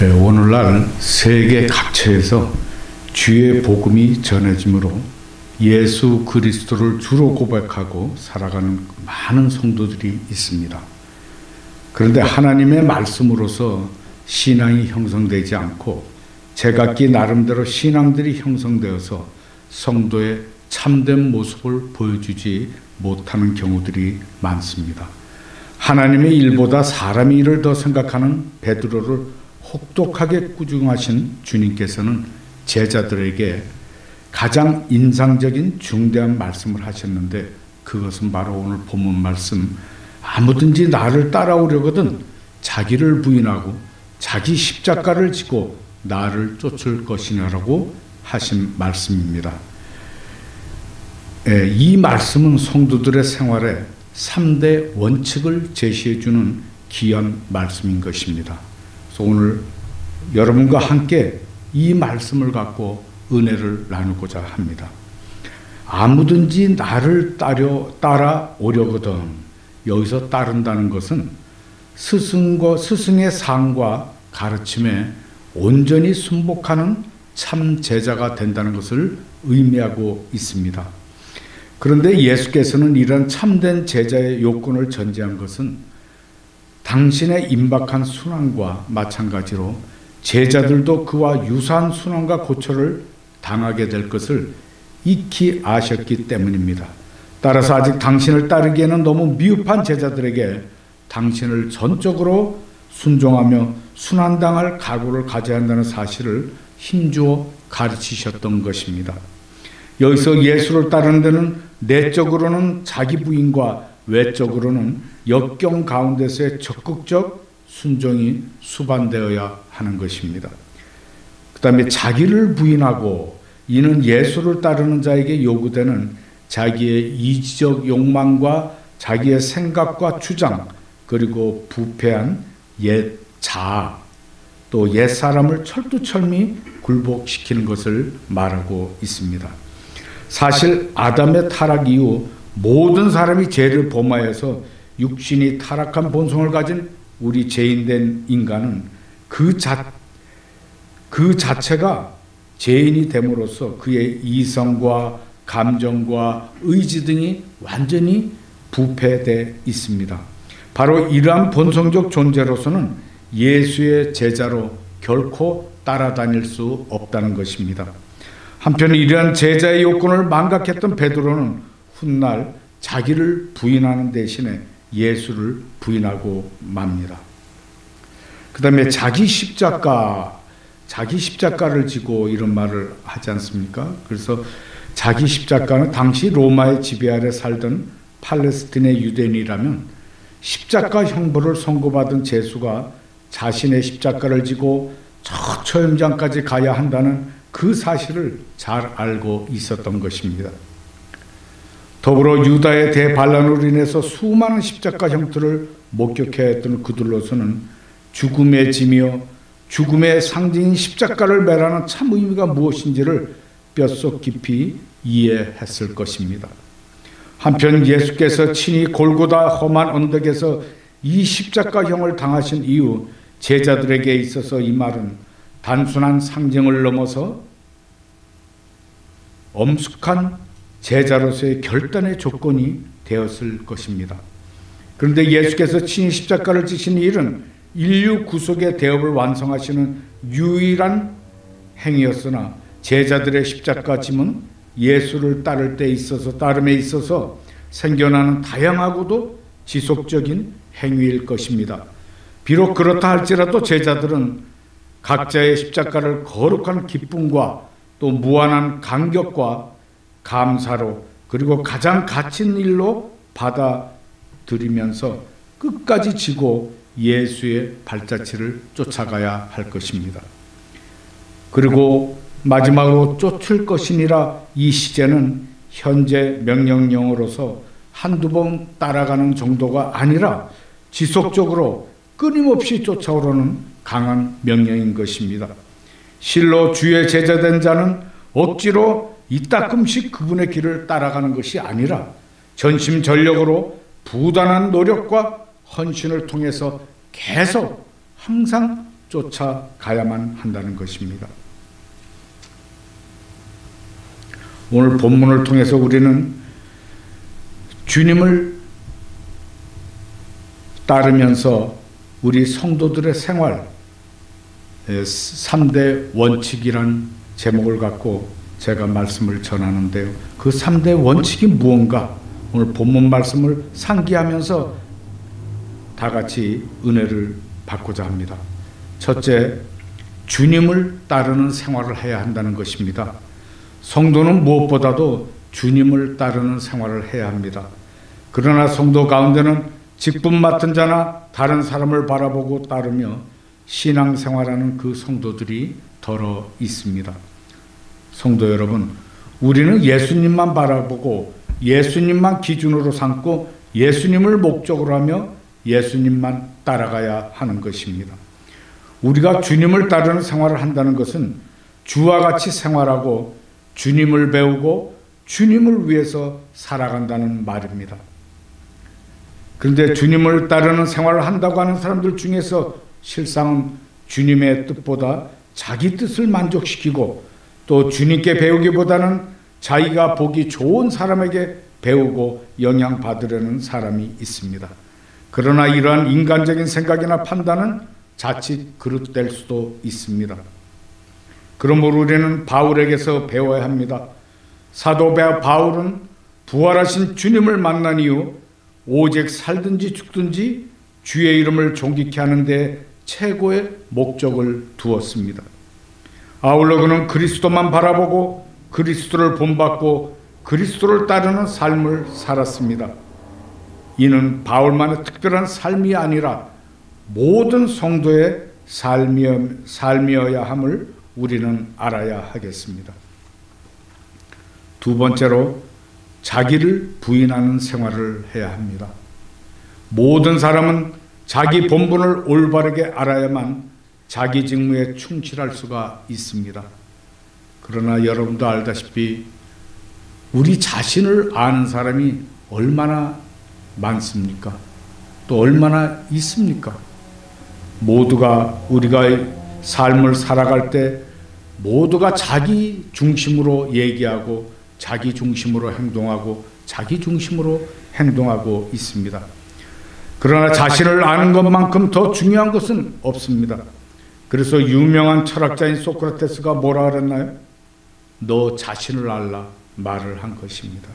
네, 오늘날 세계 각처에서 주의 복음이 전해지므로 예수 그리스도를 주로 고백하고 살아가는 많은 성도들이 있습니다. 그런데 하나님의 말씀으로서 신앙이 형성되지 않고 제각기 나름대로 신앙들이 형성되어서 성도의 참된 모습을 보여주지 못하는 경우들이 많습니다. 하나님의 일보다 사람의 일을 더 생각하는 베드로를 혹독하게 꾸중하신 주님께서는 제자들에게 가장 인상적인 중대한 말씀을 하셨는데 그것은 바로 오늘 본문 말씀 아무든지 나를 따라오려거든 자기를 부인하고 자기 십자가를 지고 나를 쫓을 것이냐라고 하신 말씀입니다. 예, 이 말씀은 성도들의 생활에 3대 원칙을 제시해 주는 귀한 말씀인 것입니다. 오늘 여러분과 함께 이 말씀을 갖고 은혜를 나누고자 합니다. 아무든지 나를 따려 따라오려거든 여기서 따른다는 것은 스승과 스승의 상과 가르침에 온전히 순복하는 참 제자가 된다는 것을 의미하고 있습니다. 그런데 예수께서는 이런 참된 제자의 요건을 전제한 것은 당신의 임박한 순환과 마찬가지로 제자들도 그와 유사한 순환과 고초를 당하게 될 것을 익히 아셨기 때문입니다. 따라서 아직 당신을 따르기에는 너무 미흡한 제자들에게 당신을 전적으로 순종하며 순환당할 각오를 가져야 한다는 사실을 힘주어 가르치셨던 것입니다. 여기서 예수를 따르는 데는 내적으로는 자기 부인과 외적으로는 역경 가운데서의 적극적 순종이 수반되어야 하는 것입니다. 그 다음에 자기를 부인하고 이는 예수를 따르는 자에게 요구되는 자기의 이지적 욕망과 자기의 생각과 주장 그리고 부패한 옛 자아 또 옛사람을 철두철미 굴복시키는 것을 말하고 있습니다. 사실 아담의 타락 이후 모든 사람이 죄를 범하여서 육신이 타락한 본성을 가진 우리 죄인된 인간은 그 자, 그 자체가 죄인이 됨으로써 그의 이성과 감정과 의지 등이 완전히 부패되 있습니다. 바로 이러한 본성적 존재로서는 예수의 제자로 결코 따라다닐 수 없다는 것입니다. 한편 이러한 제자의 요건을 망각했던 베드로는 훗날 자기를 부인하는 대신에 예수를 부인하고 맙니다. 그 다음에 자기 십자가, 자기 십자가를 지고 이런 말을 하지 않습니까? 그래서 자기 십자가는 당시 로마의 지배 아래 살던 팔레스틴의 유대인이라면 십자가 형벌을 선고받은 제수가 자신의 십자가를 지고 저 처형장까지 가야 한다는 그 사실을 잘 알고 있었던 것입니다. 더불어 유다의 대반란으로 인해서 수많은 십자가 형태를 목격해야 했던 그들로서는 죽음의 짐이요 죽음의 상징인 십자가를 매라는 참 의미가 무엇인지를 뼛속 깊이 이해했을 것입니다. 한편 예수께서 친히 골고다 험한 언덕에서 이 십자가형을 당하신 이후 제자들에게 있어서 이 말은 단순한 상징을 넘어서 엄숙한 제자로서의 결단의 조건이 되었을 것입니다. 그런데 예수께서 친히 십자가를 지신 일은 인류 구속의 대업을 완성하시는 유일한 행위였으나 제자들의 십자가 짐은 예수를 따를 때 있어서 따름에 있어서 생겨나는 다양하고도 지속적인 행위일 것입니다. 비록 그렇다 할지라도 제자들은 각자의 십자가를 거룩한 기쁨과 또 무한한 감격과 감사로 그리고 가장 갇힌 일로 받아들이면서 끝까지 지고 예수의 발자취를 쫓아가야 할 것입니다. 그리고 마지막으로 쫓을 것이니라 이 시제는 현재 명령령으로서 한두 번 따라가는 정도가 아니라 지속적으로 끊임없이 쫓아오르는 강한 명령인 것입니다. 실로 주의 제자된 자는 억지로 이따끔씩 그분의 길을 따라가는 것이 아니라 전심전력으로 부단한 노력과 헌신을 통해서 계속 항상 쫓아가야만 한다는 것입니다. 오늘 본문을 통해서 우리는 주님을 따르면서 우리 성도들의 생활 3대 원칙이란 제목을 갖고 제가 말씀을 전하는데요. 그 3대 원칙이 무언가 오늘 본문 말씀을 상기하면서 다 같이 은혜를 받고자 합니다. 첫째, 주님을 따르는 생활을 해야 한다는 것입니다. 성도는 무엇보다도 주님을 따르는 생활을 해야 합니다. 그러나 성도 가운데는 직분 맡은 자나 다른 사람을 바라보고 따르며 신앙생활하는 그 성도들이 덜어 있습니다. 성도 여러분, 우리는 예수님만 바라보고 예수님만 기준으로 삼고 예수님을 목적으로 하며 예수님만 따라가야 하는 것입니다. 우리가 주님을 따르는 생활을 한다는 것은 주와 같이 생활하고 주님을 배우고 주님을 위해서 살아간다는 말입니다. 그런데 주님을 따르는 생활을 한다고 하는 사람들 중에서 실상은 주님의 뜻보다 자기 뜻을 만족시키고 또 주님께 배우기보다는 자기가 보기 좋은 사람에게 배우고 영향받으려는 사람이 있습니다. 그러나 이러한 인간적인 생각이나 판단은 자칫 그릇될 수도 있습니다. 그러므로 우리는 바울에게서 배워야 합니다. 사도 바울은 부활하신 주님을 만난 이후 오직 살든지 죽든지 주의 이름을 존귀케 하는데 최고의 목적을 두었습니다. 아울러 그는 그리스도만 바라보고 그리스도를 본받고 그리스도를 따르는 삶을 살았습니다. 이는 바울만의 특별한 삶이 아니라 모든 성도의 삶이어, 삶이어야 함을 우리는 알아야 하겠습니다. 두 번째로 자기를 부인하는 생활을 해야 합니다. 모든 사람은 자기 본분을 올바르게 알아야만 자기 직무에 충실할 수가 있습니다. 그러나 여러분도 알다시피 우리 자신을 아는 사람이 얼마나 많습니까? 또 얼마나 있습니까? 모두가 우리가 삶을 살아갈 때 모두가 자기 중심으로 얘기하고 자기 중심으로 행동하고 자기 중심으로 행동하고 있습니다. 그러나 자신을 아는 것만큼 더 중요한 것은 없습니다. 그래서 유명한 철학자인 소크라테스가 뭐라 그랬나요? 너 자신을 알라 말을 한 것입니다.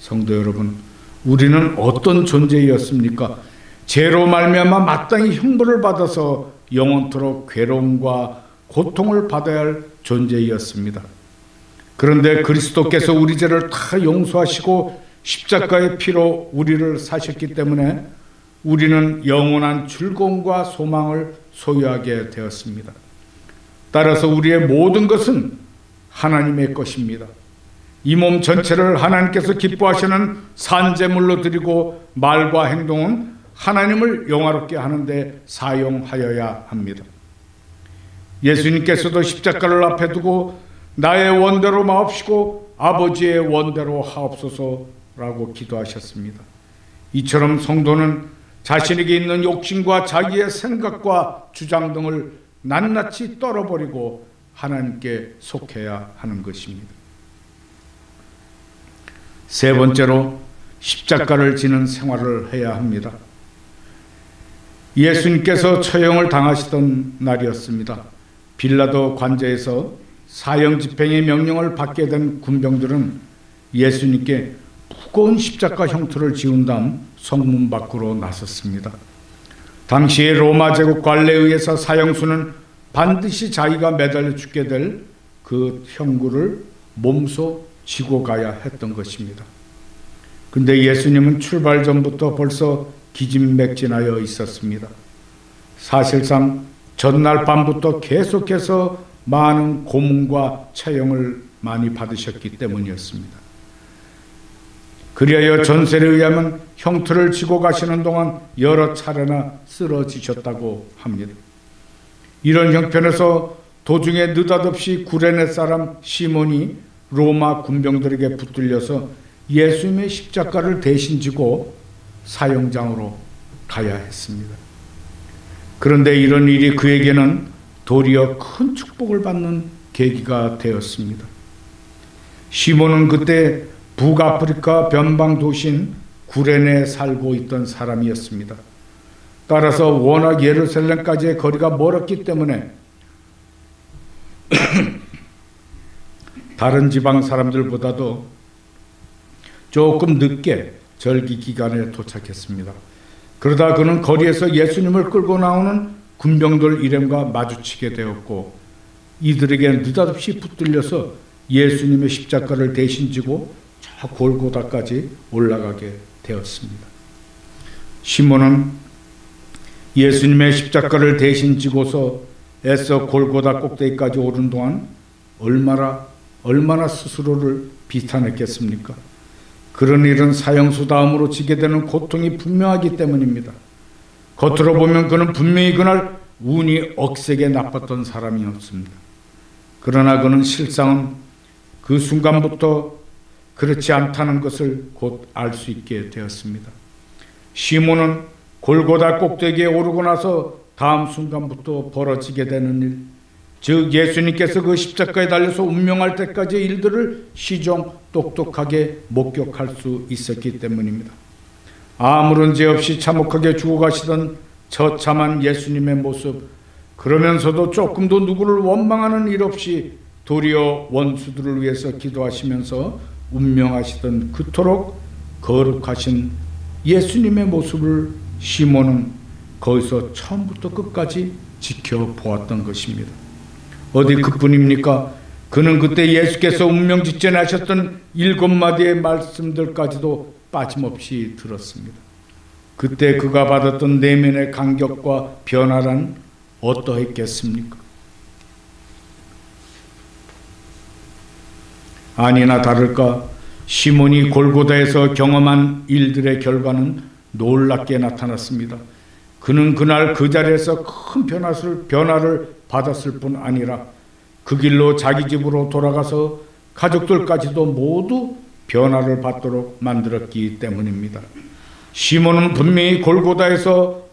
성도 여러분, 우리는 어떤 존재였습니까? 죄로 말미암아 마땅히 형벌을 받아서 영원토록 괴로움과 고통을 받아야 할 존재였습니다. 그런데 그리스도께서 우리 죄를 다 용서하시고 십자가의 피로 우리를 사셨기 때문에 우리는 영원한 즐거움과 소망을 소유하게 되었습니다. 따라서 우리의 모든 것은 하나님의 것입니다. 이 몸 전체를 하나님께서 기뻐하시는 산재물로 드리고 말과 행동은 하나님을 영화롭게 하는데 사용하여야 합니다. 예수님께서도 십자가를 앞에 두고 나의 원대로 마옵시고 아버지의 원대로 하옵소서라고 기도하셨습니다. 이처럼 성도는 자신에게 있는 욕심과 자기의 생각과 주장 등을 낱낱이 떨어버리고 하나님께 속해야 하는 것입니다. 세 번째로 십자가를 지는 생활을 해야 합니다. 예수님께서 처형을 당하시던 날이었습니다. 빌라도 관제에서 사형 집행의 명령을 받게 된 군병들은 예수님께 무거운 십자가 형틀을 지운 다음 성문 밖으로 나섰습니다. 당시에 로마 제국 관례에 의해서 사형수는 반드시 자기가 매달려 죽게 될 그 형구를 몸소 지고 가야 했던 것입니다. 근데 예수님은 출발 전부터 벌써 기진맥진하여 있었습니다. 사실상 전날 밤부터 계속해서 많은 고문과 처형을 많이 받으셨기 때문이었습니다. 그리하여 전설에 의하면 형틀을 지고 가시는 동안 여러 차례나 쓰러지셨다고 합니다. 이런 형편에서 도중에 느닷없이 구레네 사람 시몬이 로마 군병들에게 붙들려서 예수님의 십자가를 대신 지고 사형장으로 가야 했습니다. 그런데 이런 일이 그에게는 도리어 큰 축복을 받는 계기가 되었습니다. 시몬은 그때 북아프리카 변방 도시인 구렌에 살고 있던 사람이었습니다. 따라서 워낙 예루살렘까지의 거리가 멀었기 때문에 다른 지방 사람들보다도 조금 늦게 절기 기간에 도착했습니다. 그러다 그는 거리에서 예수님을 끌고 나오는 군병들 일행과 마주치게 되었고 이들에게 느닷없이 붙들려서 예수님의 십자가를 대신 지고 저 골고다까지 올라가게 되었습니다. 시몬은 예수님의 십자가를 대신 지고서 애써 골고다 꼭대기까지 오른 동안 얼마나 얼마나 스스로를 비탄했겠습니까? 그런 일은 사형수 다음으로 지게 되는 고통이 분명하기 때문입니다. 겉으로 보면 그는 분명히 그날 운이 억세게 나빴던 사람이었습니다. 그러나 그는 실상은 그 순간부터 그렇지 않다는 것을 곧 알 수 있게 되었습니다. 시몬은 골고다 꼭대기에 오르고 나서 다음 순간부터 벌어지게 되는 일, 즉 예수님께서 그 십자가에 달려서 운명할 때까지의 일들을 시종 똑똑하게 목격할 수 있었기 때문입니다. 아무런 죄 없이 참혹하게 죽어가시던 처참한 예수님의 모습, 그러면서도 조금도 누구를 원망하는 일 없이 도리어 원수들을 위해서 기도하시면서 운명하시던 그토록 거룩하신 예수님의 모습을 시몬은 거기서 처음부터 끝까지 지켜보았던 것입니다. 어디 그뿐입니까? 그는 그때 예수께서 운명 직전에 하셨던 일곱 마디의 말씀들까지도 빠짐없이 들었습니다. 그때 그가 받았던 내면의 감격과 변화란 어떠했겠습니까? 아니나 다를까 시몬이 골고다에서 경험한 일들의 결과는 놀랍게 나타났습니다. 그는 그날 그 자리에서 큰 변화를, 변화를 받았을 뿐 아니라 그 길로 자기 집으로 돌아가서 가족들까지도 모두 변화를 받도록 만들었기 때문입니다. 시몬은 분명히 골고다에서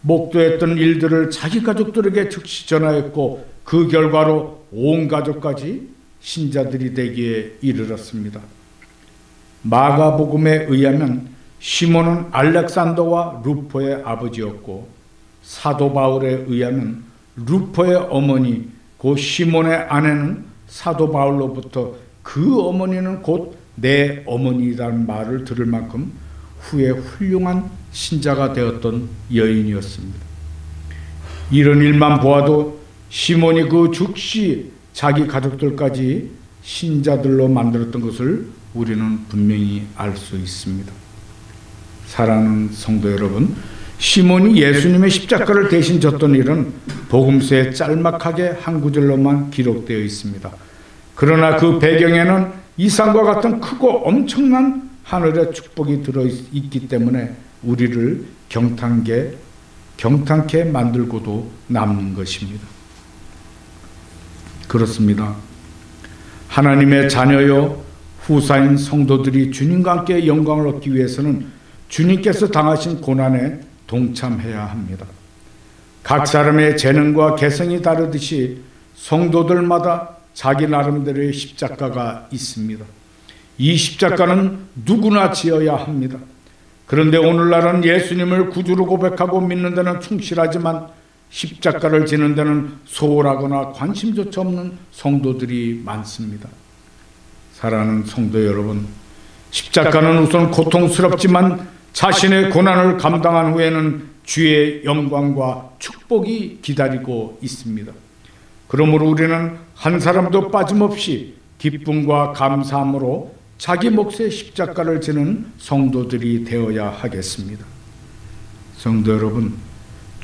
목도했던 일들을 자기 가족들에게 즉시 전하였고 그 결과로 온 가족까지 신자들이 되기에 이르렀습니다. 마가복음에 의하면 시몬은 알렉산더와 루포의 아버지였고 사도 바울에 의하면 루포의 어머니 고 시몬의 아내는 사도 바울로부터 그 어머니는 곧 내 어머니라는 말을 들을 만큼 후에 훌륭한 신자가 되었던 여인이었습니다. 이런 일만 보아도 시몬이 그 즉시 자기 가족들까지 신자들로 만들었던 것을 우리는 분명히 알 수 있습니다. 사랑하는 성도 여러분, 시몬이 예수님의 십자가를 대신 졌던 일은 복음서에 짤막하게 한 구절로만 기록되어 있습니다. 그러나 그 배경에는 이상과 같은 크고 엄청난 하늘의 축복이 들어 있기 때문에 우리를 경탄게 경탄케 만들고도 남는 것입니다. 그렇습니다. 하나님의 자녀요 후사인 성도들이 주님과 함께 영광을 얻기 위해서는 주님께서 당하신 고난에 동참해야 합니다. 각 사람의 재능과 개성이 다르듯이 성도들마다 자기 나름대로의 십자가가 있습니다. 이 십자가는 누구나 지어야 합니다. 그런데 오늘날은 예수님을 구주로 고백하고 믿는 데는 충실하지만 십자가를 지는 데는 소홀하거나 관심조차 없는 성도들이 많습니다. 사랑하는 성도 여러분, 십자가는 우선 고통스럽지만 자신의 고난을 감당한 후에는 주의 영광과 축복이 기다리고 있습니다. 그러므로 우리는 한 사람도 빠짐없이 기쁨과 감사함으로 자기 몫의 십자가를 지는 성도들이 되어야 하겠습니다. 성도 여러분,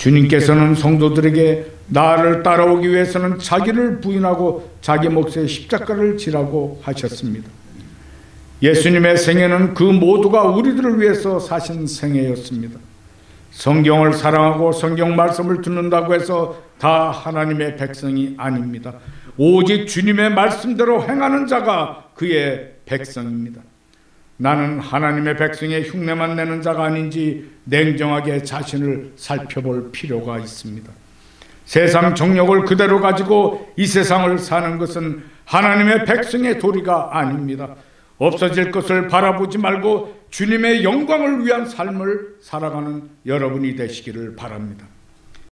주님께서는 성도들에게 나를 따라오기 위해서는 자기를 부인하고 자기 몫의 십자가를 지라고 하셨습니다. 예수님의 생애는 그 모두가 우리들을 위해서 사신 생애였습니다. 성경을 사랑하고 성경 말씀을 듣는다고 해서 다 하나님의 백성이 아닙니다. 오직 주님의 말씀대로 행하는 자가 그의 백성입니다. 나는 하나님의 백성의 흉내만 내는 자가 아닌지 냉정하게 자신을 살펴볼 필요가 있습니다. 세상 정욕을 그대로 가지고 이 세상을 사는 것은 하나님의 백성의 도리가 아닙니다. 없어질 것을 바라보지 말고 주님의 영광을 위한 삶을 살아가는 여러분이 되시기를 바랍니다.